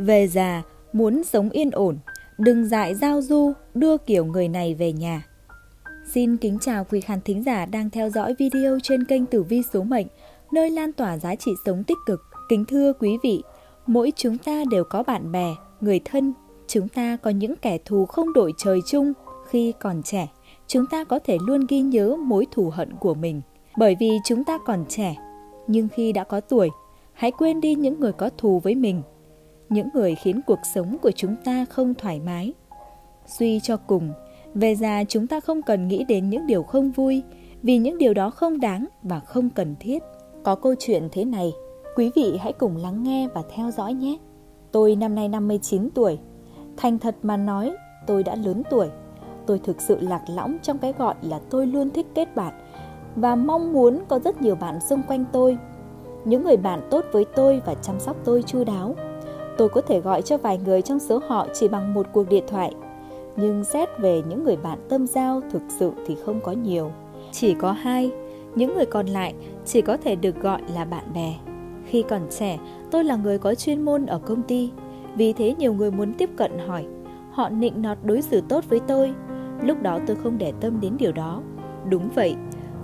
Về già, muốn sống yên ổn, đừng dại giao du đưa kiểu người này về nhà. Xin kính chào quý khán thính giả đang theo dõi video trên kênh Tử Vi Số Mệnh, nơi lan tỏa giá trị sống tích cực. Kính thưa quý vị, mỗi chúng ta đều có bạn bè, người thân, chúng ta có những kẻ thù không đổi trời chung khi còn trẻ. Chúng ta có thể luôn ghi nhớ mối thù hận của mình, bởi vì chúng ta còn trẻ. Nhưng khi đã có tuổi, hãy quên đi những người có thù với mình, những người khiến cuộc sống của chúng ta không thoải mái. Suy cho cùng, về già chúng ta không cần nghĩ đến những điều không vui, vì những điều đó không đáng và không cần thiết. Có câu chuyện thế này, quý vị hãy cùng lắng nghe và theo dõi nhé. Tôi năm nay 59 tuổi. Thành thật mà nói, tôi đã lớn tuổi. Tôi thực sự lạc lõng trong cái gọi là tôi luôn thích kết bạn và mong muốn có rất nhiều bạn xung quanh tôi. Những người bạn tốt với tôi và chăm sóc tôi chu đáo. Tôi có thể gọi cho vài người trong số họ chỉ bằng một cuộc điện thoại. Nhưng xét về những người bạn tâm giao thực sự thì không có nhiều. Chỉ có hai, những người còn lại chỉ có thể được gọi là bạn bè. Khi còn trẻ, tôi là người có chuyên môn ở công ty, vì thế nhiều người muốn tiếp cận hỏi. Họ nịnh nọt đối xử tốt với tôi. Lúc đó tôi không để tâm đến điều đó. Đúng vậy,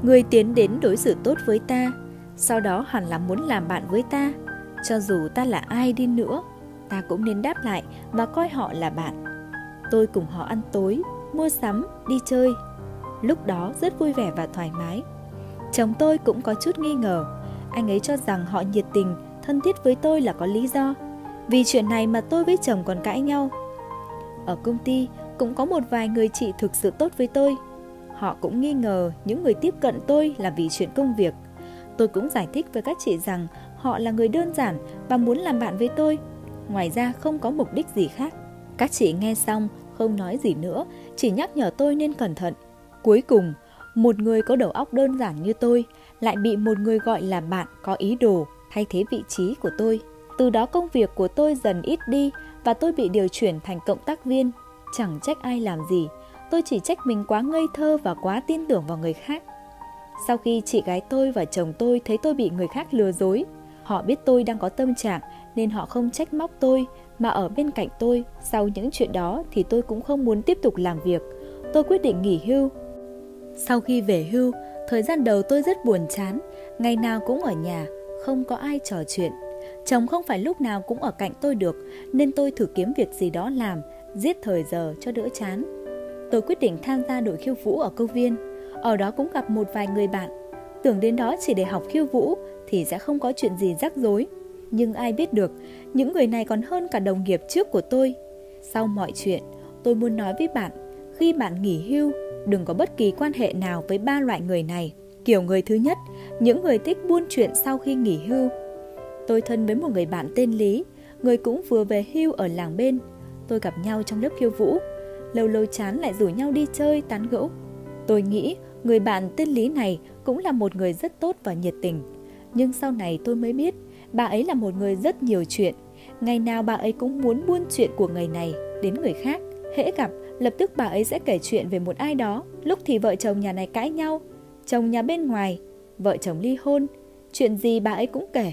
người tiến đến đối xử tốt với ta, sau đó hẳn là muốn làm bạn với ta. Cho dù ta là ai đi nữa, ta cũng nên đáp lại và coi họ là bạn. Tôi cùng họ ăn tối, mua sắm, đi chơi. Lúc đó rất vui vẻ và thoải mái. Chồng tôi cũng có chút nghi ngờ. Anh ấy cho rằng họ nhiệt tình, thân thiết với tôi là có lý do. Vì chuyện này mà tôi với chồng còn cãi nhau. Ở công ty cũng có một vài người chị thực sự tốt với tôi. Họ cũng nghi ngờ những người tiếp cận tôi là vì chuyện công việc. Tôi cũng giải thích với các chị rằng họ là người đơn giản và muốn làm bạn với tôi. Ngoài ra không có mục đích gì khác. Các chị nghe xong không nói gì nữa, chỉ nhắc nhở tôi nên cẩn thận. Cuối cùng, một người có đầu óc đơn giản như tôi lại bị một người gọi là bạn có ý đồ thay thế vị trí của tôi. Từ đó công việc của tôi dần ít đi và tôi bị điều chuyển thành cộng tác viên. Chẳng trách ai làm gì, tôi chỉ trách mình quá ngây thơ và quá tin tưởng vào người khác. Sau khi chị gái tôi và chồng tôi thấy tôi bị người khác lừa dối, họ biết tôi đang có tâm trạng nên họ không trách móc tôi mà ở bên cạnh tôi. Sau những chuyện đó thì tôi cũng không muốn tiếp tục làm việc. Tôi quyết định nghỉ hưu. Sau khi về hưu, thời gian đầu tôi rất buồn chán, ngày nào cũng ở nhà, không có ai trò chuyện. Chồng không phải lúc nào cũng ở cạnh tôi được, nên tôi thử kiếm việc gì đó làm, giết thời giờ cho đỡ chán. Tôi quyết định tham gia đội khiêu vũ ở công viên. Ở đó cũng gặp một vài người bạn. Tưởng đến đó chỉ để học khiêu vũ thì sẽ không có chuyện gì rắc rối. Nhưng ai biết được, những người này còn hơn cả đồng nghiệp trước của tôi. Sau mọi chuyện, tôi muốn nói với bạn, khi bạn nghỉ hưu, đừng có bất kỳ quan hệ nào với ba loại người này. Kiểu người thứ nhất, những người thích buôn chuyện sau khi nghỉ hưu. Tôi thân với một người bạn tên Lý, người cũng vừa về hưu ở làng bên. Tôi gặp nhau trong lớp khiêu vũ, lâu lâu chán lại rủ nhau đi chơi, tán gẫu. Tôi nghĩ người bạn tên Lý này cũng là một người rất tốt và nhiệt tình. Nhưng sau này tôi mới biết, bà ấy là một người rất nhiều chuyện. Ngày nào bà ấy cũng muốn buôn chuyện của người này đến người khác. Hễ gặp, lập tức bà ấy sẽ kể chuyện về một ai đó. Lúc thì vợ chồng nhà này cãi nhau, chồng nhà bên ngoài, vợ chồng ly hôn. Chuyện gì bà ấy cũng kể.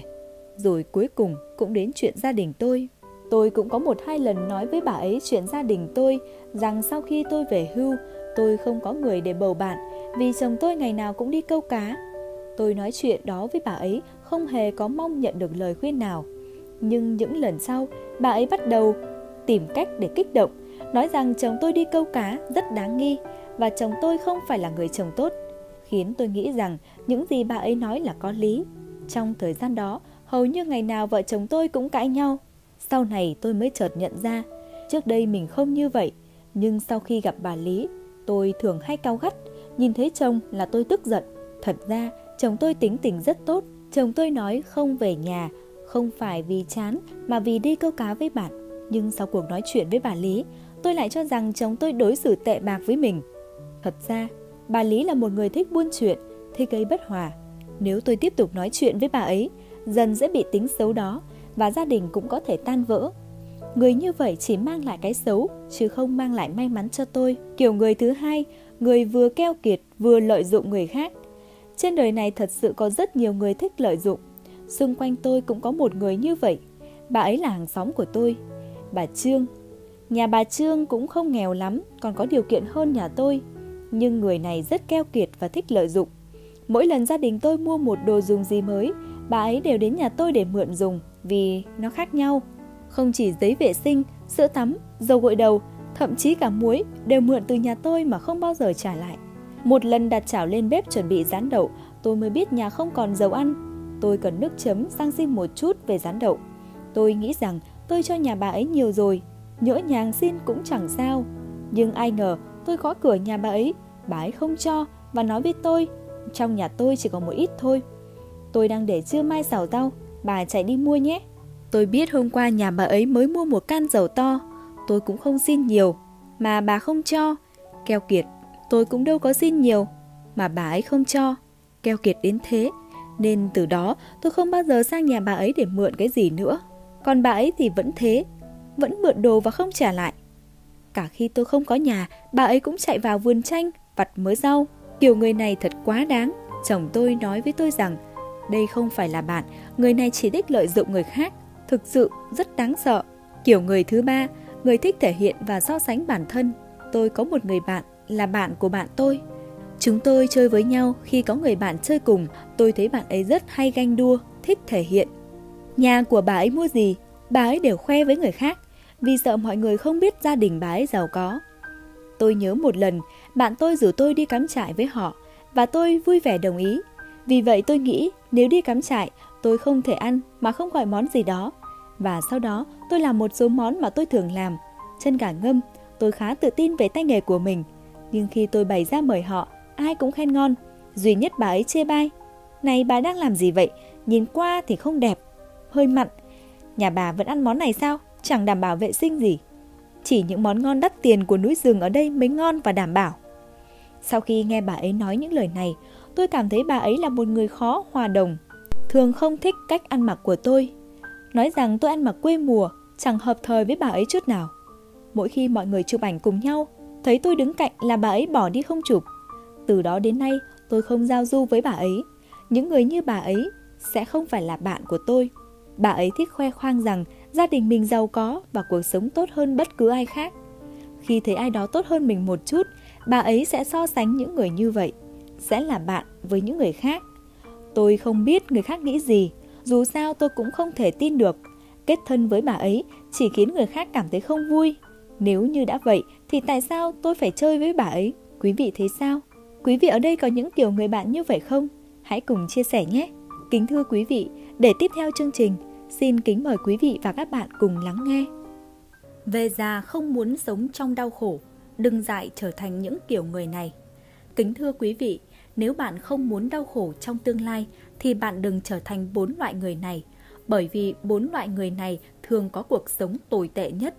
Rồi cuối cùng cũng đến chuyện gia đình tôi. Tôi cũng có một hai lần nói với bà ấy chuyện gia đình tôi rằng sau khi tôi về hưu, tôi không có người để bầu bạn vì chồng tôi ngày nào cũng đi câu cá. Tôi nói chuyện đó với bà ấy không hề có mong nhận được lời khuyên nào. Nhưng những lần sau, bà ấy bắt đầu tìm cách để kích động, nói rằng chồng tôi đi câu cá rất đáng nghi và chồng tôi không phải là người chồng tốt, khiến tôi nghĩ rằng những gì bà ấy nói là có lý. Trong thời gian đó, hầu như ngày nào vợ chồng tôi cũng cãi nhau. Sau này tôi mới chợt nhận ra, trước đây mình không như vậy, nhưng sau khi gặp bà Lý, tôi thường hay cao gắt, nhìn thấy chồng là tôi tức giận. Thật ra, chồng tôi tính tình rất tốt, chồng tôi nói không về nhà, không phải vì chán mà vì đi câu cá với bạn. Nhưng sau cuộc nói chuyện với bà Lý, tôi lại cho rằng chồng tôi đối xử tệ bạc với mình. Thật ra, bà Lý là một người thích buôn chuyện, thích gây bất hòa. Nếu tôi tiếp tục nói chuyện với bà ấy, dần sẽ bị tính xấu đó và gia đình cũng có thể tan vỡ. Người như vậy chỉ mang lại cái xấu, chứ không mang lại may mắn cho tôi. Kiểu người thứ hai, người vừa keo kiệt, vừa lợi dụng người khác. Trên đời này thật sự có rất nhiều người thích lợi dụng. Xung quanh tôi cũng có một người như vậy. Bà ấy là hàng xóm của tôi. bà Trương. Nhà bà Trương cũng không nghèo lắm, còn có điều kiện hơn nhà tôi. Nhưng người này rất keo kiệt và thích lợi dụng. Mỗi lần gia đình tôi mua một đồ dùng gì mới, bà ấy đều đến nhà tôi để mượn dùng vì nó khác nhau. Không chỉ giấy vệ sinh, sữa tắm, dầu gội đầu, thậm chí cả muối đều mượn từ nhà tôi mà không bao giờ trả lại. Một lần đặt chảo lên bếp chuẩn bị rán đậu, tôi mới biết nhà không còn dầu ăn. Tôi cần nước chấm sang xin một chút về rán đậu. Tôi nghĩ rằng tôi cho nhà bà ấy nhiều rồi, nhỡ nhàng xin cũng chẳng sao. Nhưng ai ngờ tôi gõ cửa nhà bà ấy, bà ấy không cho và nói với tôi, trong nhà tôi chỉ có một ít thôi. Tôi đang để trưa mai xào rau, bà chạy đi mua nhé. Tôi biết hôm qua nhà bà ấy mới mua một can dầu to, tôi cũng không xin nhiều, mà bà không cho. Keo kiệt, tôi cũng đâu có xin nhiều, mà bà ấy không cho. Keo kiệt đến thế, nên từ đó tôi không bao giờ sang nhà bà ấy để mượn cái gì nữa. Còn bà ấy thì vẫn thế, vẫn mượn đồ và không trả lại. Cả khi tôi không có nhà, bà ấy cũng chạy vào vườn chanh, vặt mớ rau. Kiểu người này thật quá đáng. Chồng tôi nói với tôi rằng, đây không phải là bạn, người này chỉ thích lợi dụng người khác. Thực sự rất đáng sợ. Kiểu người thứ ba, người thích thể hiện và so sánh bản thân. Tôi có một người bạn là bạn của bạn tôi. Chúng tôi chơi với nhau khi có người bạn chơi cùng, tôi thấy bạn ấy rất hay ganh đua, thích thể hiện. Nhà của bà ấy mua gì, bà ấy đều khoe với người khác, vì sợ mọi người không biết gia đình bà ấy giàu có. Tôi nhớ một lần, bạn tôi rủ tôi đi cắm trại với họ, và tôi vui vẻ đồng ý. Vì vậy tôi nghĩ nếu đi cắm trại, tôi không thể ăn mà không gọi món gì đó. Và sau đó tôi làm một số món mà tôi thường làm. Chân gà ngâm, tôi khá tự tin về tay nghề của mình. Nhưng khi tôi bày ra mời họ, ai cũng khen ngon. Duy nhất bà ấy chê bai. Này bà đang làm gì vậy? Nhìn qua thì không đẹp, hơi mặn. Nhà bà vẫn ăn món này sao? Chẳng đảm bảo vệ sinh gì. Chỉ những món ngon đắt tiền của núi rừng ở đây mới ngon và đảm bảo. Sau khi nghe bà ấy nói những lời này, tôi cảm thấy bà ấy là một người khó hòa đồng, thường không thích cách ăn mặc của tôi. Nói rằng tôi ăn mặc quê mùa, chẳng hợp thời với bà ấy chút nào. Mỗi khi mọi người chụp ảnh cùng nhau, thấy tôi đứng cạnh là bà ấy bỏ đi không chụp. Từ đó đến nay, tôi không giao du với bà ấy. Những người như bà ấy sẽ không phải là bạn của tôi. Bà ấy thích khoe khoang rằng gia đình mình giàu có và cuộc sống tốt hơn bất cứ ai khác. Khi thấy ai đó tốt hơn mình một chút, bà ấy sẽ so sánh những người như vậy, sẽ là bạn với những người khác. Tôi không biết người khác nghĩ gì, dù sao tôi cũng không thể tin được. Kết thân với bà ấy chỉ khiến người khác cảm thấy không vui. Nếu như đã vậy thì tại sao tôi phải chơi với bà ấy? Quý vị thấy sao? Quý vị ở đây có những kiểu người bạn như vậy không? Hãy cùng chia sẻ nhé! Kính thưa quý vị, để tiếp theo chương trình, xin kính mời quý vị và các bạn cùng lắng nghe. Về già không muốn sống trong đau khổ, đừng dại trở thành những kiểu người này. Kính thưa quý vị, nếu bạn không muốn đau khổ trong tương lai thì bạn đừng trở thành bốn loại người này, bởi vì bốn loại người này thường có cuộc sống tồi tệ nhất.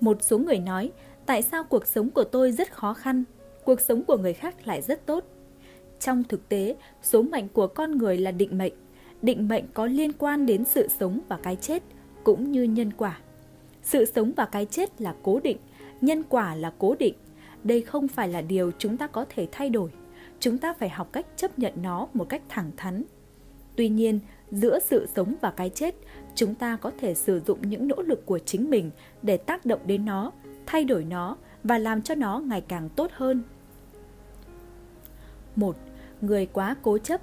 Một số người nói, tại sao cuộc sống của tôi rất khó khăn, cuộc sống của người khác lại rất tốt. Trong thực tế, số mệnh của con người là định mệnh. Định mệnh có liên quan đến sự sống và cái chết, cũng như nhân quả. Sự sống và cái chết là cố định, nhân quả là cố định. Đây không phải là điều chúng ta có thể thay đổi. Chúng ta phải học cách chấp nhận nó một cách thẳng thắn. Tuy nhiên, giữa sự sống và cái chết, chúng ta có thể sử dụng những nỗ lực của chính mình để tác động đến nó, thay đổi nó và làm cho nó ngày càng tốt hơn. 1 người quá cố chấp.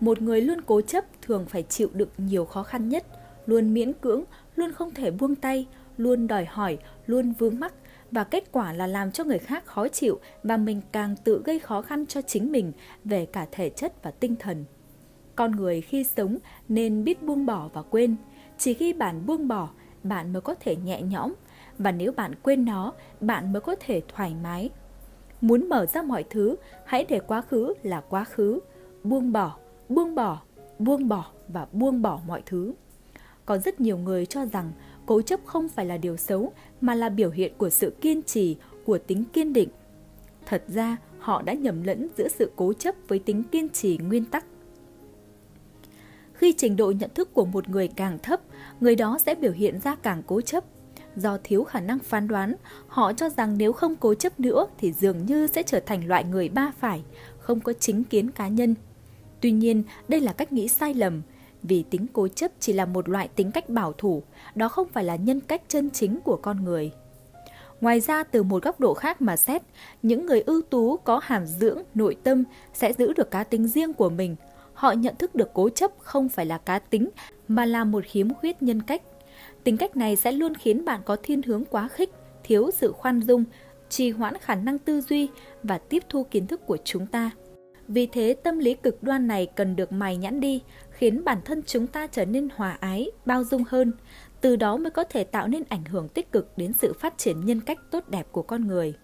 Một người luôn cố chấp thường phải chịu đựng nhiều khó khăn nhất, luôn miễn cưỡng, luôn không thể buông tay, luôn đòi hỏi, luôn vướng mắc và kết quả là làm cho người khác khó chịu và mình càng tự gây khó khăn cho chính mình về cả thể chất và tinh thần. Con người khi sống nên biết buông bỏ và quên, chỉ khi bạn buông bỏ, bạn mới có thể nhẹ nhõm và nếu bạn quên nó, bạn mới có thể thoải mái, Muốn mở ra mọi thứ, hãy để quá khứ là quá khứ. Buông bỏ, buông bỏ, buông bỏ và buông bỏ mọi thứ. Có rất nhiều người cho rằng cố chấp không phải là điều xấu mà là biểu hiện của sự kiên trì, của tính kiên định. Thật ra, họ đã nhầm lẫn giữa sự cố chấp với tính kiên trì nguyên tắc. Khi trình độ nhận thức của một người càng thấp, người đó sẽ biểu hiện ra càng cố chấp. Do thiếu khả năng phán đoán, họ cho rằng nếu không cố chấp nữa thì dường như sẽ trở thành loại người ba phải, không có chính kiến cá nhân. Tuy nhiên, đây là cách nghĩ sai lầm. vì tính cố chấp chỉ là một loại tính cách bảo thủ, đó không phải là nhân cách chân chính của con người. Ngoài ra, từ một góc độ khác mà xét, những người ưu tú có hàm dưỡng, nội tâm sẽ giữ được cá tính riêng của mình. Họ nhận thức được cố chấp không phải là cá tính, mà là một khiếm khuyết nhân cách. Tính cách này sẽ luôn khiến bạn có thiên hướng quá khích, thiếu sự khoan dung, trì hoãn khả năng tư duy và tiếp thu kiến thức của chúng ta. Vì thế, tâm lý cực đoan này cần được mài nhãn đi, khiến bản thân chúng ta trở nên hòa ái, bao dung hơn. Từ đó mới có thể tạo nên ảnh hưởng tích cực đến sự phát triển nhân cách tốt đẹp của con người.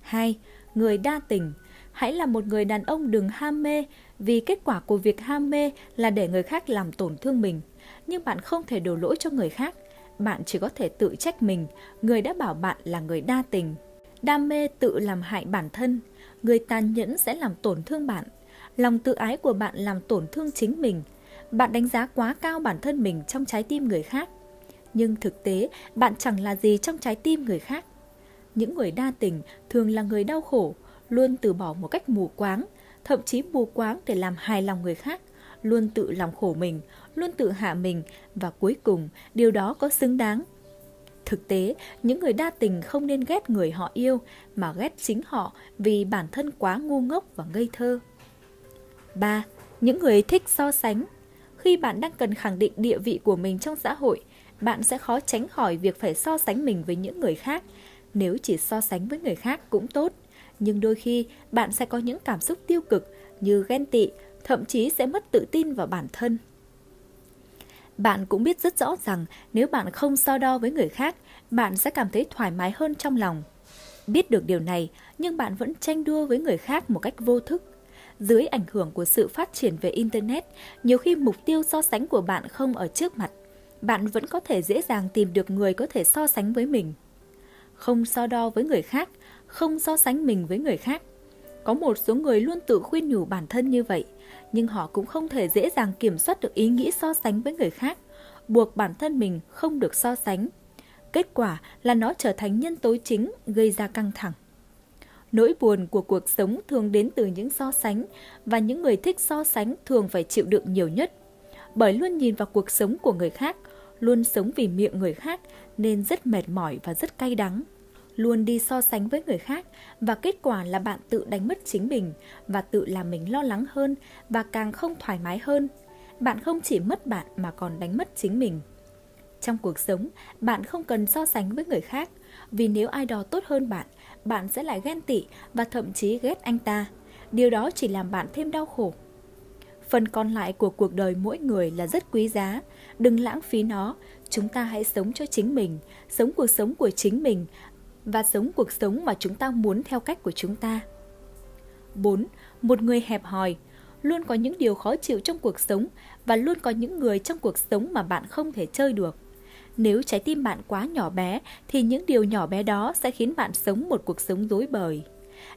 2. Người đa tình Hãy là một người đàn ông đừng ham mê, vì kết quả của việc ham mê là để người khác làm tổn thương mình. Nhưng bạn không thể đổ lỗi cho người khác, bạn chỉ có thể tự trách mình, người đã bảo bạn là người đa tình. Đam mê tự làm hại bản thân, người tàn nhẫn sẽ làm tổn thương bạn. Lòng tự ái của bạn làm tổn thương chính mình. Bạn đánh giá quá cao bản thân mình trong trái tim người khác. Nhưng thực tế, bạn chẳng là gì trong trái tim người khác. Những người đa tình thường là người đau khổ, luôn từ bỏ một cách mù quáng, thậm chí mù quáng để làm hài lòng người khác, luôn tự lòng khổ mình, luôn tự hạ mình và cuối cùng điều đó có xứng đáng. Thực tế, những người đa tình không nên ghét người họ yêu mà ghét chính họ vì bản thân quá ngu ngốc và ngây thơ. 3. Những người thích so sánh Khi bạn đang cần khẳng định địa vị của mình trong xã hội, bạn sẽ khó tránh khỏi việc phải so sánh mình với những người khác. Nếu chỉ so sánh với người khác cũng tốt, nhưng đôi khi bạn sẽ có những cảm xúc tiêu cực như ghen tị, thậm chí sẽ mất tự tin vào bản thân. Bạn cũng biết rất rõ rằng nếu bạn không so đo với người khác, bạn sẽ cảm thấy thoải mái hơn trong lòng. Biết được điều này, nhưng bạn vẫn tranh đua với người khác một cách vô thức. Dưới ảnh hưởng của sự phát triển về Internet, nhiều khi mục tiêu so sánh của bạn không ở trước mặt. Bạn vẫn có thể dễ dàng tìm được người có thể so sánh với mình. Không so đo với người khác, không so sánh mình với người khác. Có một số người luôn tự khuyên nhủ bản thân như vậy, nhưng họ cũng không thể dễ dàng kiểm soát được ý nghĩ so sánh với người khác, buộc bản thân mình không được so sánh. Kết quả là nó trở thành nhân tố chính gây ra căng thẳng. Nỗi buồn của cuộc sống thường đến từ những so sánh và những người thích so sánh thường phải chịu đựng nhiều nhất. Bởi luôn nhìn vào cuộc sống của người khác, luôn sống vì miệng người khác nên rất mệt mỏi và rất cay đắng luôn đi so sánh với người khác và kết quả là bạn tự đánh mất chính mình và tự làm mình lo lắng hơn và càng không thoải mái hơn. Bạn không chỉ mất bạn mà còn đánh mất chính mình. Trong cuộc sống, bạn không cần so sánh với người khác, vì nếu ai đó tốt hơn bạn, bạn sẽ lại ghen tị và thậm chí ghét anh ta. Điều đó chỉ làm bạn thêm đau khổ. Phần còn lại của cuộc đời mỗi người là rất quý giá, đừng lãng phí nó, chúng ta hãy sống cho chính mình, sống cuộc sống của chính mình và sống cuộc sống mà chúng ta muốn theo cách của chúng ta. 4. Một người hẹp hòi Luôn có những điều khó chịu trong cuộc sống và luôn có những người trong cuộc sống mà bạn không thể chơi được. Nếu trái tim bạn quá nhỏ bé thì những điều nhỏ bé đó sẽ khiến bạn sống một cuộc sống dối bời.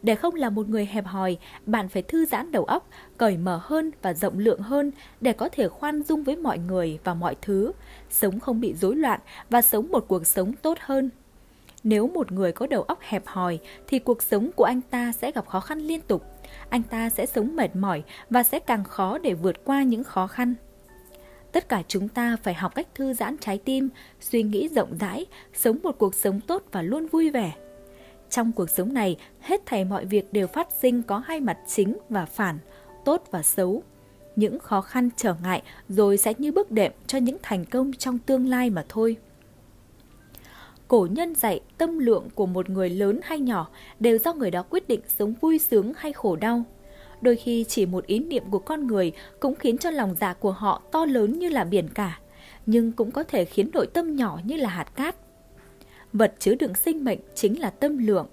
Để không là một người hẹp hòi, bạn phải thư giãn đầu óc, cởi mở hơn và rộng lượng hơn để có thể khoan dung với mọi người và mọi thứ, sống không bị rối loạn và sống một cuộc sống tốt hơn. Nếu một người có đầu óc hẹp hòi thì cuộc sống của anh ta sẽ gặp khó khăn liên tục. Anh ta sẽ sống mệt mỏi và sẽ càng khó để vượt qua những khó khăn. Tất cả chúng ta phải học cách thư giãn trái tim, suy nghĩ rộng rãi, sống một cuộc sống tốt và luôn vui vẻ. Trong cuộc sống này, hết thảy mọi việc đều phát sinh có hai mặt chính và phản, tốt và xấu. Những khó khăn trở ngại rồi sẽ như bước đệm cho những thành công trong tương lai mà thôi cổ nhân dạy tâm lượng của một người lớn hay nhỏ đều do người đó quyết định sống vui sướng hay khổ đau. Đôi khi chỉ một ý niệm của con người cũng khiến cho lòng dạ của họ to lớn như là biển cả, nhưng cũng có thể khiến nội tâm nhỏ như là hạt cát. Vật chứa đựng sinh mệnh chính là tâm lượng.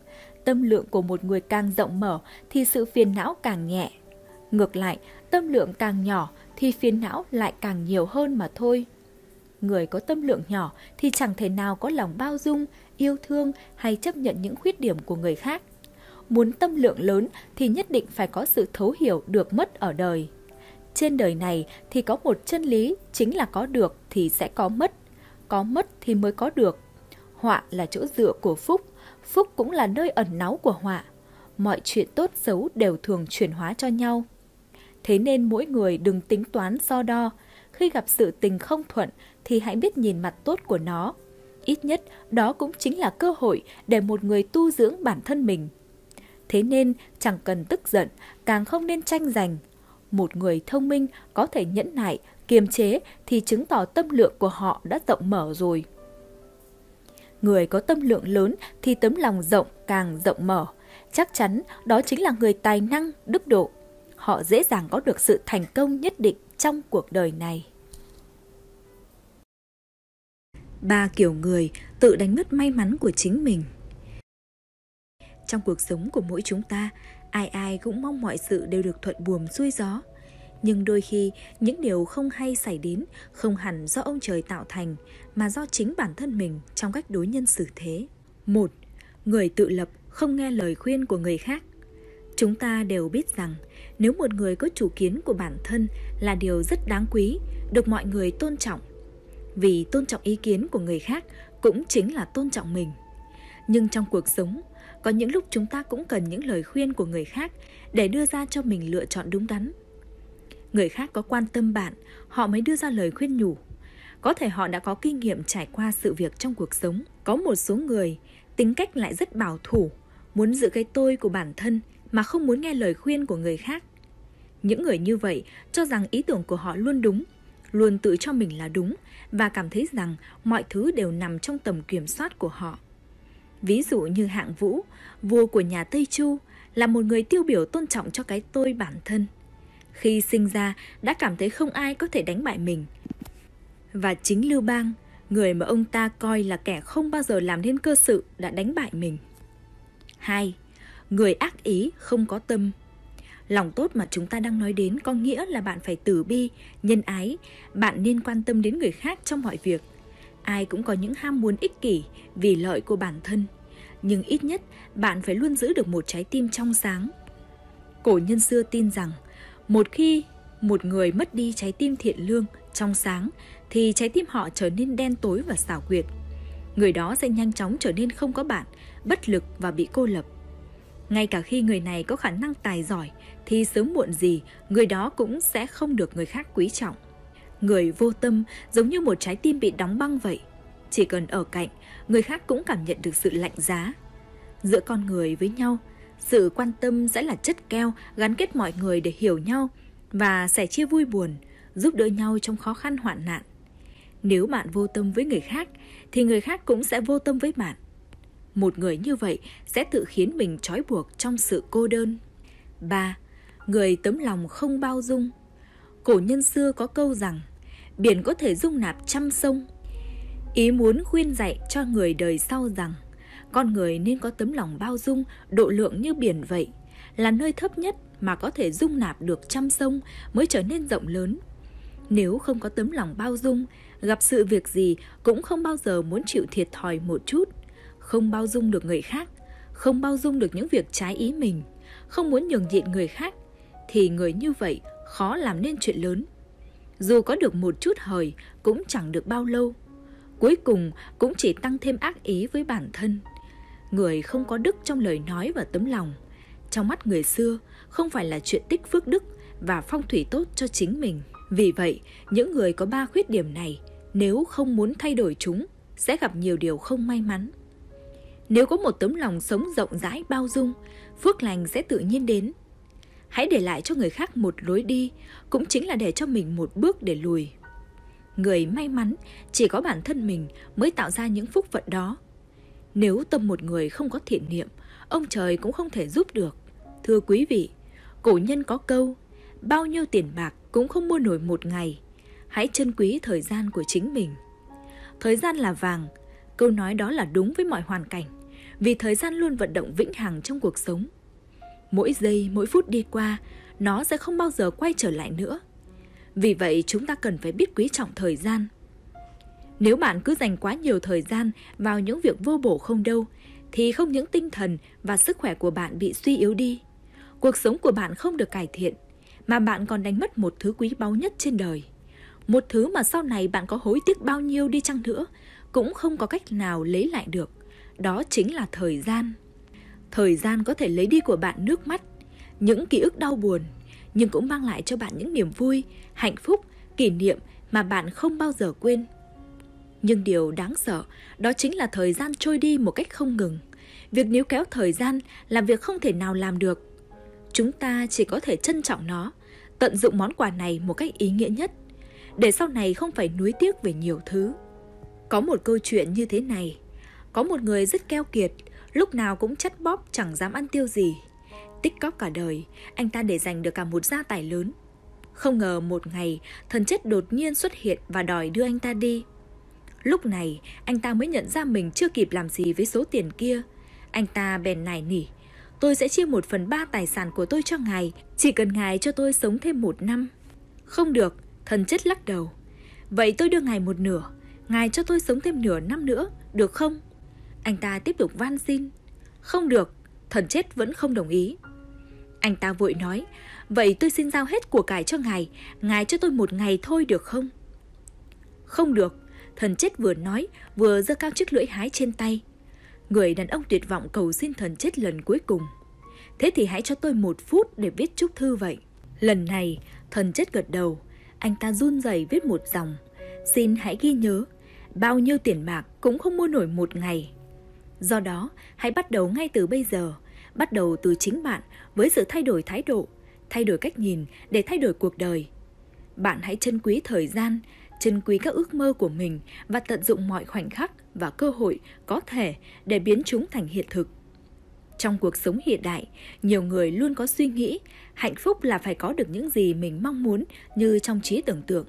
Tâm lượng của một người càng rộng mở thì sự phiền não càng nhẹ. Ngược lại, tâm lượng càng nhỏ thì phiền não lại càng nhiều hơn mà thôi người có tâm lượng nhỏ thì chẳng thể nào có lòng bao dung, yêu thương hay chấp nhận những khuyết điểm của người khác. Muốn tâm lượng lớn thì nhất định phải có sự thấu hiểu được mất ở đời. Trên đời này thì có một chân lý chính là có được thì sẽ có mất, có mất thì mới có được. Họa là chỗ dựa của phúc, phúc cũng là nơi ẩn náu của họa. Mọi chuyện tốt xấu đều thường chuyển hóa cho nhau. Thế nên mỗi người đừng tính toán so đo, khi gặp sự tình không thuận thì hãy biết nhìn mặt tốt của nó. Ít nhất đó cũng chính là cơ hội để một người tu dưỡng bản thân mình. Thế nên chẳng cần tức giận, càng không nên tranh giành. Một người thông minh có thể nhẫn nại, kiềm chế thì chứng tỏ tâm lượng của họ đã rộng mở rồi. Người có tâm lượng lớn thì tấm lòng rộng càng rộng mở. Chắc chắn đó chính là người tài năng, đức độ. Họ dễ dàng có được sự thành công nhất định trong cuộc đời này. Ba kiểu người tự đánh mất may mắn của chính mình. Trong cuộc sống của mỗi chúng ta, ai ai cũng mong mọi sự đều được thuận buồm xuôi gió. Nhưng đôi khi, những điều không hay xảy đến không hẳn do ông trời tạo thành, mà do chính bản thân mình trong cách đối nhân xử thế. Một, người tự lập không nghe lời khuyên của người khác. Chúng ta đều biết rằng nếu một người có chủ kiến của bản thân là điều rất đáng quý, được mọi người tôn trọng. Vì tôn trọng ý kiến của người khác cũng chính là tôn trọng mình. Nhưng trong cuộc sống, có những lúc chúng ta cũng cần những lời khuyên của người khác để đưa ra cho mình lựa chọn đúng đắn. Người khác có quan tâm bạn, họ mới đưa ra lời khuyên nhủ. Có thể họ đã có kinh nghiệm trải qua sự việc trong cuộc sống. Có một số người tính cách lại rất bảo thủ, muốn giữ cái tôi của bản thân mà không muốn nghe lời khuyên của người khác. Những người như vậy cho rằng ý tưởng của họ luôn đúng, luôn tự cho mình là đúng và cảm thấy rằng mọi thứ đều nằm trong tầm kiểm soát của họ. Ví dụ như Hạng Vũ, vua của nhà Tây Chu, là một người tiêu biểu tôn trọng cho cái tôi bản thân. Khi sinh ra đã cảm thấy không ai có thể đánh bại mình. Và chính Lưu Bang, người mà ông ta coi là kẻ không bao giờ làm nên cơ sự đã đánh bại mình. 2. Người ác ý không có tâm Lòng tốt mà chúng ta đang nói đến có nghĩa là bạn phải tử bi, nhân ái, bạn nên quan tâm đến người khác trong mọi việc. Ai cũng có những ham muốn ích kỷ vì lợi của bản thân, nhưng ít nhất bạn phải luôn giữ được một trái tim trong sáng. Cổ nhân xưa tin rằng, một khi một người mất đi trái tim thiện lương, trong sáng, thì trái tim họ trở nên đen tối và xảo quyệt. Người đó sẽ nhanh chóng trở nên không có bạn, bất lực và bị cô lập. Ngay cả khi người này có khả năng tài giỏi thì sớm muộn gì người đó cũng sẽ không được người khác quý trọng. Người vô tâm giống như một trái tim bị đóng băng vậy. Chỉ cần ở cạnh, người khác cũng cảm nhận được sự lạnh giá. Giữa con người với nhau, sự quan tâm sẽ là chất keo gắn kết mọi người để hiểu nhau và sẻ chia vui buồn, giúp đỡ nhau trong khó khăn hoạn nạn. Nếu bạn vô tâm với người khác thì người khác cũng sẽ vô tâm với bạn. Một người như vậy sẽ tự khiến mình trói buộc trong sự cô đơn. 3 người tấm lòng không bao dung. Cổ nhân xưa có câu rằng, biển có thể dung nạp trăm sông. Ý muốn khuyên dạy cho người đời sau rằng, con người nên có tấm lòng bao dung, độ lượng như biển vậy, là nơi thấp nhất mà có thể dung nạp được trăm sông mới trở nên rộng lớn. Nếu không có tấm lòng bao dung, gặp sự việc gì cũng không bao giờ muốn chịu thiệt thòi một chút, không bao dung được người khác, không bao dung được những việc trái ý mình, không muốn nhường nhịn người khác thì người như vậy khó làm nên chuyện lớn. Dù có được một chút hời cũng chẳng được bao lâu. Cuối cùng cũng chỉ tăng thêm ác ý với bản thân. Người không có đức trong lời nói và tấm lòng. Trong mắt người xưa không phải là chuyện tích phước đức và phong thủy tốt cho chính mình. Vì vậy, những người có ba khuyết điểm này nếu không muốn thay đổi chúng sẽ gặp nhiều điều không may mắn. Nếu có một tấm lòng sống rộng rãi bao dung, phước lành sẽ tự nhiên đến. Hãy để lại cho người khác một lối đi cũng chính là để cho mình một bước để lùi. Người may mắn chỉ có bản thân mình mới tạo ra những phúc phận đó. Nếu tâm một người không có thiện niệm ông trời cũng không thể giúp được. Thưa quý vị cổ nhân có câu bao nhiêu tiền bạc cũng không mua nổi một ngày. Hãy trân quý thời gian của chính mình. Thời gian là vàng câu nói đó là đúng với mọi hoàn cảnh vì thời gian luôn vận động vĩnh hằng trong cuộc sống. Mỗi giây, mỗi phút đi qua, nó sẽ không bao giờ quay trở lại nữa. Vì vậy, chúng ta cần phải biết quý trọng thời gian. Nếu bạn cứ dành quá nhiều thời gian vào những việc vô bổ không đâu, thì không những tinh thần và sức khỏe của bạn bị suy yếu đi, cuộc sống của bạn không được cải thiện, mà bạn còn đánh mất một thứ quý báu nhất trên đời. Một thứ mà sau này bạn có hối tiếc bao nhiêu đi chăng nữa, cũng không có cách nào lấy lại được đó chính là thời gian Thời gian có thể lấy đi của bạn nước mắt, những ký ức đau buồn, nhưng cũng mang lại cho bạn những niềm vui, hạnh phúc, kỷ niệm mà bạn không bao giờ quên. Nhưng điều đáng sợ đó chính là thời gian trôi đi một cách không ngừng. Việc níu kéo thời gian là việc không thể nào làm được. Chúng ta chỉ có thể trân trọng nó, tận dụng món quà này một cách ý nghĩa nhất, để sau này không phải nuối tiếc về nhiều thứ. Có một câu chuyện như thế này, có một người rất keo kiệt, lúc nào cũng chất bóp chẳng dám ăn tiêu gì. Tích cóp cả đời, anh ta để giành được cả một gia tài lớn. Không ngờ một ngày, thần chết đột nhiên xuất hiện và đòi đưa anh ta đi. Lúc này, anh ta mới nhận ra mình chưa kịp làm gì với số tiền kia. Anh ta bèn nài nỉ. Tôi sẽ chia một phần ba tài sản của tôi cho ngài, chỉ cần ngài cho tôi sống thêm một năm. Không được, thần chết lắc đầu. Vậy tôi đưa ngài một nửa, ngài cho tôi sống thêm nửa năm nữa, được không? Anh ta tiếp tục van xin. Không được, thần chết vẫn không đồng ý. Anh ta vội nói, vậy tôi xin giao hết của cải cho ngài, ngài cho tôi một ngày thôi được không? Không được, thần chết vừa nói, vừa giơ cao chiếc lưỡi hái trên tay. Người đàn ông tuyệt vọng cầu xin thần chết lần cuối cùng. Thế thì hãy cho tôi một phút để viết chúc thư vậy. Lần này, thần chết gật đầu, anh ta run rẩy viết một dòng. Xin hãy ghi nhớ, bao nhiêu tiền bạc cũng không mua nổi một ngày. Do đó, hãy bắt đầu ngay từ bây giờ, bắt đầu từ chính bạn với sự thay đổi thái độ, thay đổi cách nhìn để thay đổi cuộc đời. Bạn hãy trân quý thời gian, trân quý các ước mơ của mình và tận dụng mọi khoảnh khắc và cơ hội có thể để biến chúng thành hiện thực. Trong cuộc sống hiện đại, nhiều người luôn có suy nghĩ hạnh phúc là phải có được những gì mình mong muốn như trong trí tưởng tượng.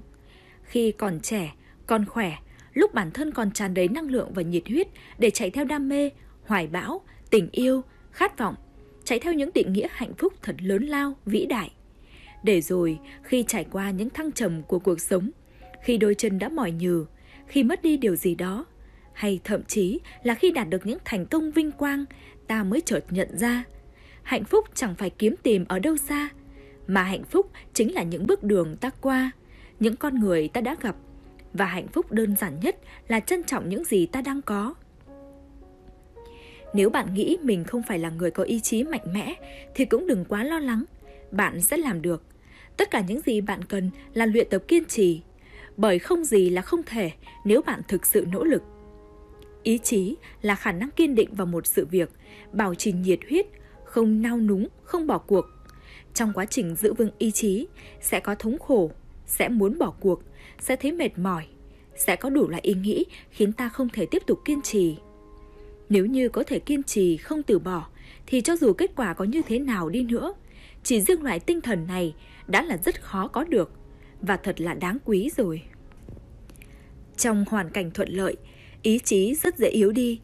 Khi còn trẻ, còn khỏe, lúc bản thân còn tràn đầy năng lượng và nhiệt huyết để chạy theo đam mê, hoài bão, tình yêu, khát vọng, chạy theo những định nghĩa hạnh phúc thật lớn lao, vĩ đại. Để rồi, khi trải qua những thăng trầm của cuộc sống, khi đôi chân đã mỏi nhừ, khi mất đi điều gì đó, hay thậm chí là khi đạt được những thành công vinh quang, ta mới chợt nhận ra, hạnh phúc chẳng phải kiếm tìm ở đâu xa, mà hạnh phúc chính là những bước đường ta qua, những con người ta đã gặp và hạnh phúc đơn giản nhất là trân trọng những gì ta đang có. Nếu bạn nghĩ mình không phải là người có ý chí mạnh mẽ thì cũng đừng quá lo lắng, bạn sẽ làm được. Tất cả những gì bạn cần là luyện tập kiên trì, bởi không gì là không thể nếu bạn thực sự nỗ lực. Ý chí là khả năng kiên định vào một sự việc, bảo trì nhiệt huyết, không nao núng, không bỏ cuộc. Trong quá trình giữ vững ý chí, sẽ có thống khổ, sẽ muốn bỏ cuộc, sẽ thấy mệt mỏi, sẽ có đủ loại ý nghĩ khiến ta không thể tiếp tục kiên trì. Nếu như có thể kiên trì không từ bỏ thì cho dù kết quả có như thế nào đi nữa, chỉ riêng loại tinh thần này đã là rất khó có được và thật là đáng quý rồi. Trong hoàn cảnh thuận lợi, ý chí rất dễ yếu đi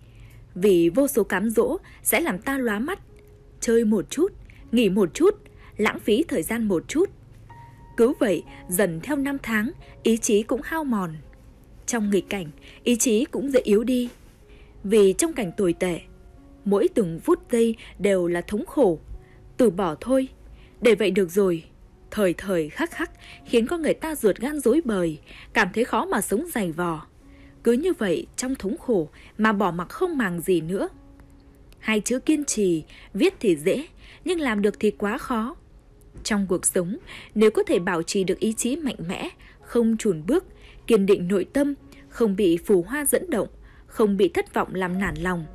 vì vô số cám dỗ sẽ làm ta lóa mắt, chơi một chút, nghỉ một chút, lãng phí thời gian một chút. Cứ vậy, dần theo năm tháng, ý chí cũng hao mòn. Trong nghịch cảnh, ý chí cũng dễ yếu đi. Vì trong cảnh tồi tệ, mỗi từng phút giây đều là thống khổ. Từ bỏ thôi, để vậy được rồi. Thời thời khắc khắc khiến con người ta ruột gan rối bời, cảm thấy khó mà sống dày vò. Cứ như vậy trong thống khổ mà bỏ mặc không màng gì nữa. Hai chữ kiên trì, viết thì dễ, nhưng làm được thì quá khó. Trong cuộc sống, nếu có thể bảo trì được ý chí mạnh mẽ, không chùn bước, kiên định nội tâm, không bị phù hoa dẫn động, không bị thất vọng làm nản lòng,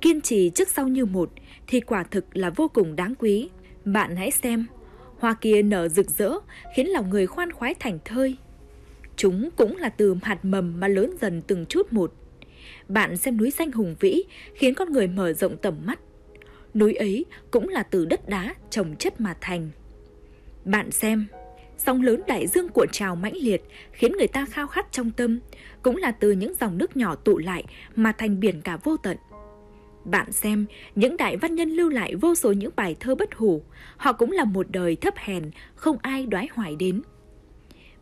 kiên trì trước sau như một thì quả thực là vô cùng đáng quý. Bạn hãy xem, hoa kia nở rực rỡ khiến lòng người khoan khoái thành thơi. Chúng cũng là từ hạt mầm mà lớn dần từng chút một. Bạn xem núi xanh hùng vĩ khiến con người mở rộng tầm mắt. Núi ấy cũng là từ đất đá trồng chất mà thành. Bạn xem, sóng lớn đại dương cuộn trào mãnh liệt khiến người ta khao khát trong tâm, cũng là từ những dòng nước nhỏ tụ lại mà thành biển cả vô tận. Bạn xem, những đại văn nhân lưu lại vô số những bài thơ bất hủ, họ cũng là một đời thấp hèn, không ai đoái hoài đến.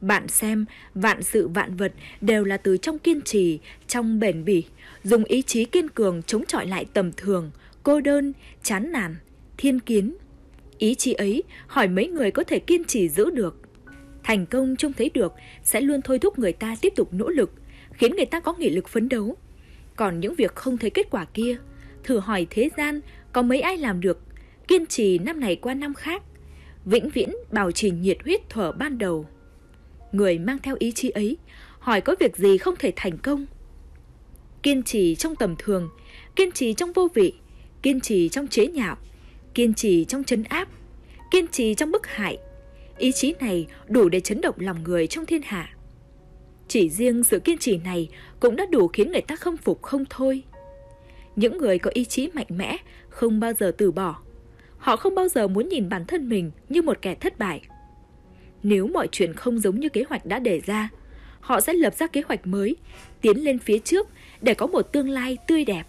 Bạn xem, vạn sự vạn vật đều là từ trong kiên trì, trong bền bỉ, dùng ý chí kiên cường chống chọi lại tầm thường, cô đơn, chán nản, thiên kiến. Ý chí ấy, hỏi mấy người có thể kiên trì giữ được. Thành công trông thấy được sẽ luôn thôi thúc người ta tiếp tục nỗ lực, khiến người ta có nghị lực phấn đấu. Còn những việc không thấy kết quả kia, thử hỏi thế gian có mấy ai làm được, kiên trì năm này qua năm khác, vĩnh viễn bảo trì nhiệt huyết thở ban đầu. người mang theo ý chí ấy, hỏi có việc gì không thể thành công. Kiên trì trong tầm thường, kiên trì trong vô vị, kiên trì trong chế nhạo, kiên trì trong chấn áp, kiên trì trong bức hại. Ý chí này đủ để chấn động lòng người trong thiên hạ. Chỉ riêng sự kiên trì này cũng đã đủ khiến người ta không phục không thôi. Những người có ý chí mạnh mẽ không bao giờ từ bỏ. Họ không bao giờ muốn nhìn bản thân mình như một kẻ thất bại. Nếu mọi chuyện không giống như kế hoạch đã đề ra, họ sẽ lập ra kế hoạch mới, tiến lên phía trước để có một tương lai tươi đẹp.